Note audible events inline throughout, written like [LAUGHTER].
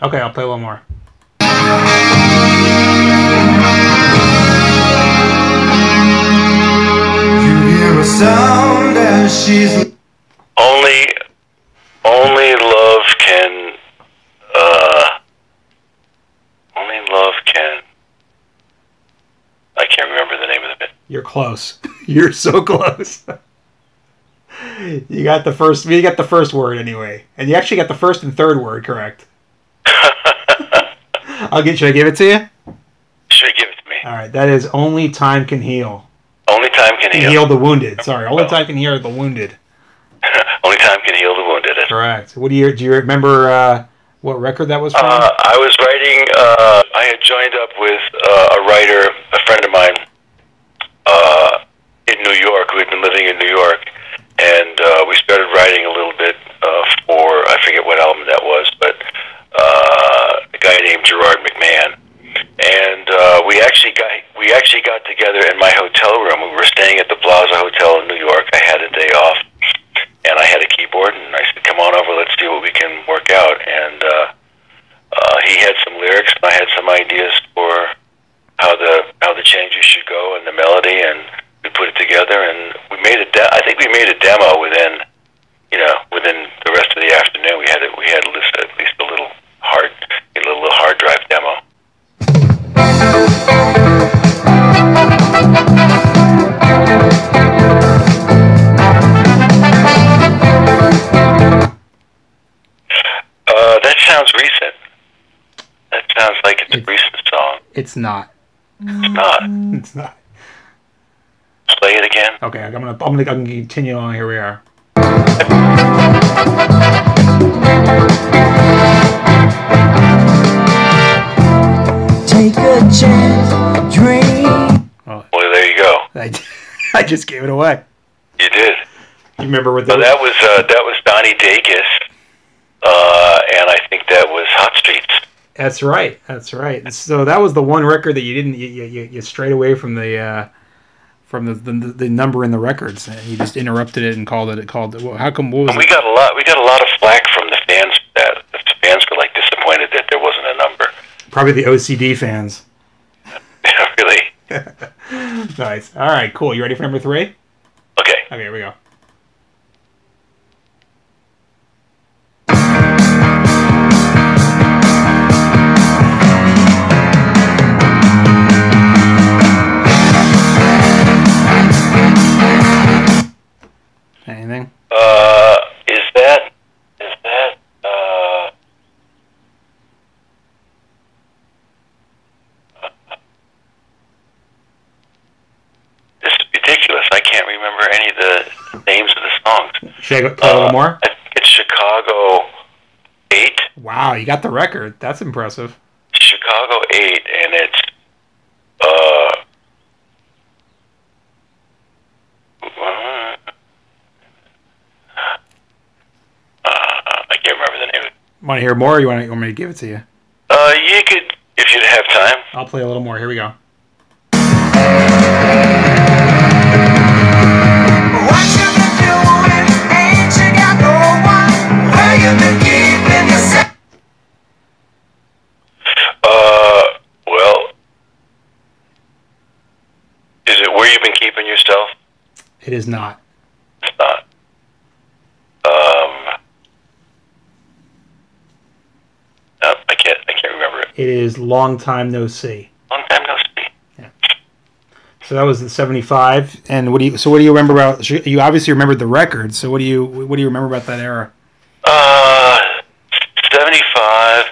Okay, I'll play a little more. You hear a sound as she's Only, only love can. Uh, only love can. I can't remember the name of the bit. You're close. [LAUGHS] You're so close. [LAUGHS] you got the first. You got the first word anyway, and you actually got the first and third word correct. [LAUGHS] I'll get. Should I give it to you? Should give it to me. All right. That is only time can heal. Only time can Can heal. heal the wounded. Sorry, only time can heal the wounded. [LAUGHS] Only time can heal the wounded. Correct. What do you do? You remember uh, what record that was from? Uh, I was writing. Uh, I had joined up with uh, a writer, a friend of mine, uh, in New York. We'd been living in New York, and uh, we started writing a little bit uh, for I forget what album that was, uh, a guy named Gerard McMahon. And uh, we actually got we actually got together in my hotel room. We were staying at the Plaza Hotel in New York. I had a day off, and I had a keyboard, and I said, "Come on over, let's see what we can work out." And uh, uh, he had some lyrics, and I had some ideas for how the how the changes should go and the melody, and we put it together, and we made a. De- I think we made a demo within, you know, within the rest of the afternoon. We had it. We had at least at least a little hard, a little, little hard drive demo. Uh, that sounds recent. That sounds like it's a recent song. it's not. It's not. It's not. Play it again. Okay, I'm gonna. I'm gonna, I'm gonna continue on. Here we are. Just gave it away. You did. You remember what that? that was uh, that was Donnie Dacus, uh, and I think that was Hot Streets. That's right. That's right. So that was the one record that you didn't. You, you, you- strayed away from the. Uh, from the, the the number in the records, and you just interrupted it and called it. It called it. How come? What was We it? got a lot. We got a lot of flack from the fans. That the fans were like disappointed that there wasn't a number. Probably the OCD fans. [LAUGHS] really? [LAUGHS] Nice. All right. Cool. You ready for number three? Okay. Okay. Here we go. Remember any of the names of the songs. Should I go play a little Uh, more? I think it's Chicago Eight. Wow, you got the record. That's impressive. Chicago Eight, and it's uh. uh, I can't remember the name. Want to hear more? Or you want, you want me to give it to you? Uh, you could, if you'd have time. I'll play a little more. Here we go. Been keeping yourself? It is not. It's not. Um, no, I can't. I can't remember it. It is long time no see. Long time no see. Yeah. So that was the '75. And what do you? So what do you remember about? You obviously remembered the record. So what do you? What do you remember about that era? Uh, seventy-five.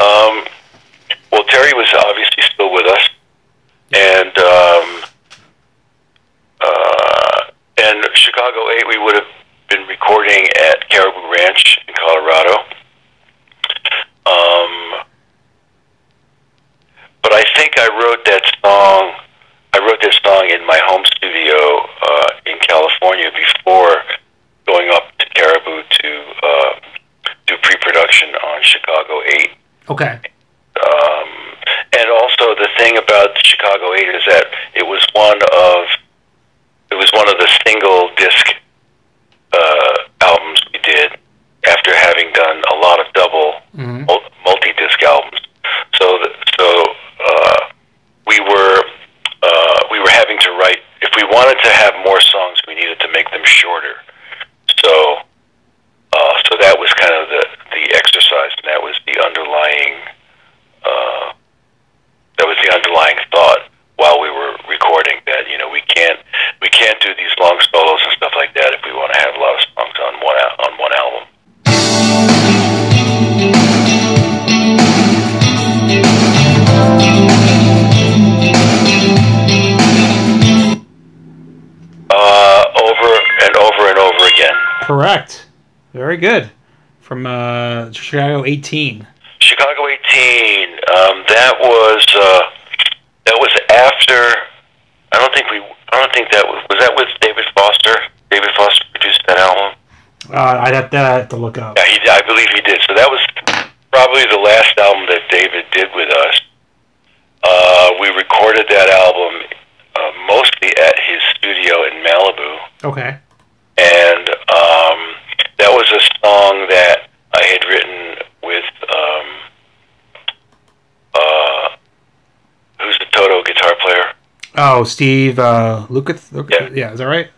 Um, well, Terry was obviously still with us, and um, uh, and Chicago Eight. We would have been recording at Caribou Ranch in Colorado. Um, but I think I wrote that song. I wrote this song in my home studio uh, in California before going up to Caribou to uh, do pre-production on Chicago Eight. Okay. Um, and also the thing about the Chicago Eight is that it was one of it was one of the single disc uh, albums we did after having done a lot of double Mhm. Very good. From uh, Chicago 18. Chicago 18. Um, that was uh, that was after. I don't think we. I don't think that was. Was that with David Foster? David Foster produced that album. Uh, I'd have, that I'd have to look up. Yeah, he, I believe he did. So that was probably the last album that David did with us. Uh, we recorded that album uh, mostly at his studio in Malibu. Okay. and um, that was a song that I had written with um, uh, who's the Toto guitar player? Oh, Steve uh, Lukather. Lukather Yeah. yeah, is that right?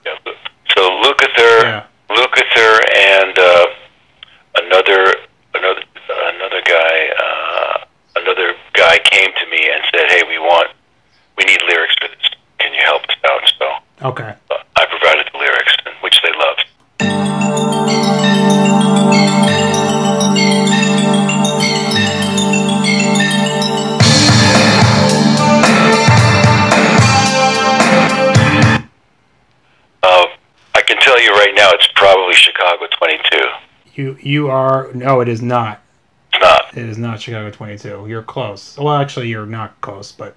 You you are no, it is not. It's not. It is not Chicago 22. You're close. Well, actually, you're not close, but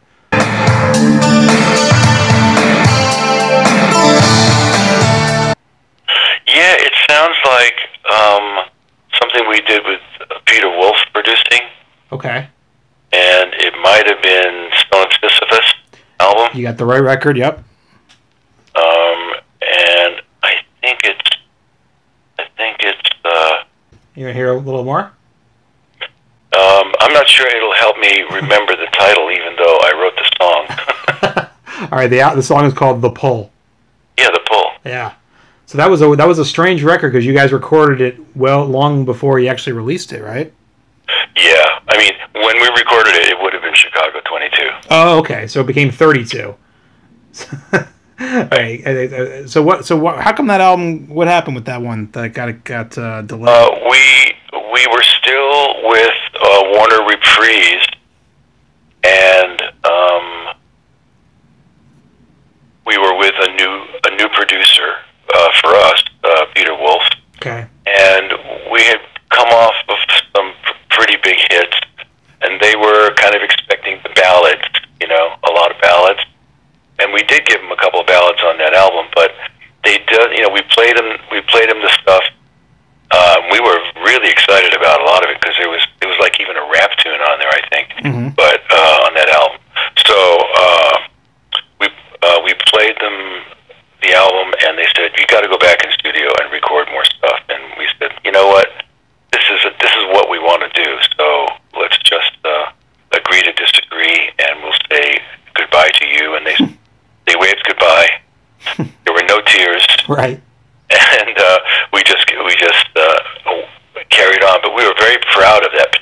Yeah, it sounds like um, something we did with Peter Wolf producing, okay. and it might have been Stone Sisyphus album. You got the right record. Yep. Um, and I think it's, I think it's. Uh, You gonna hear a little more? um, I'm not sure it'll help me remember the title, even though I wrote the song. [LAUGHS] All right. The the song is called "The Pull." yeah, the pull. Yeah. So that was a that was a strange record because you guys recorded it well long before you actually released it, right? Yeah, I mean, when we recorded it, it would have been Chicago 22. Oh, okay. So it became 32. [LAUGHS] [LAUGHS] Right. uh, uh, So what? So what? How come that album? What happened with that one that got got uh, delayed? Uh, we we were still with uh, Warner Reprise, and um, we were with a new a new producer uh, for us, uh, Peter Wolf, okay. and we had come off of some pr- pretty big hits, and they were kind of expecting the ballads, you know, a lot of ballads, and we did give them a couple of ballads on that album, but they did, you know, we played them, we played them the stuff. Um, we were really excited about a lot of it because there was it was like even a rap tune on there, I think, Mhm. but uh, on that album. So uh, we uh, we played them the album, and they said you got to go back in studio and record more stuff. And we said, you know what, this is this is what we want to do. So let's just uh, agree to disagree, and we'll say goodbye to you. And they they waved goodbye. there were no tears [LAUGHS] Right. and uh, we just we just uh, carried on. But we were very proud of that